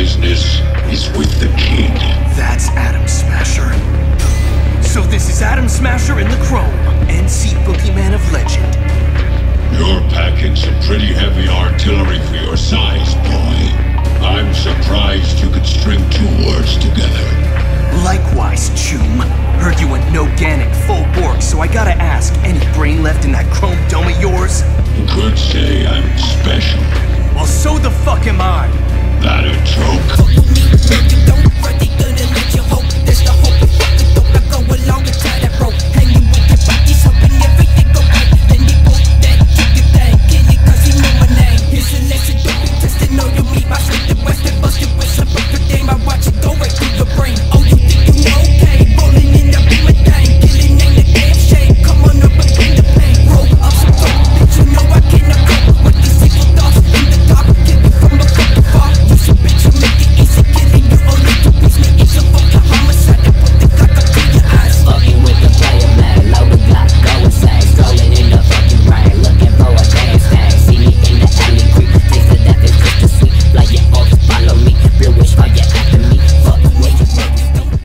business is with the king. That's Adam Smasher. So this is Adam Smasher in the Chrome, NC Boogeyman of Legend. You're packing some pretty heavy artillery for your size, boy. I'm surprised you could string two words together. Likewise, Choom. Heard you went noGanic full Borg, so I gotta ask, any brain left in that chrome dome of yours? You could say I'm special. Well, so the fuck am I. That a joke?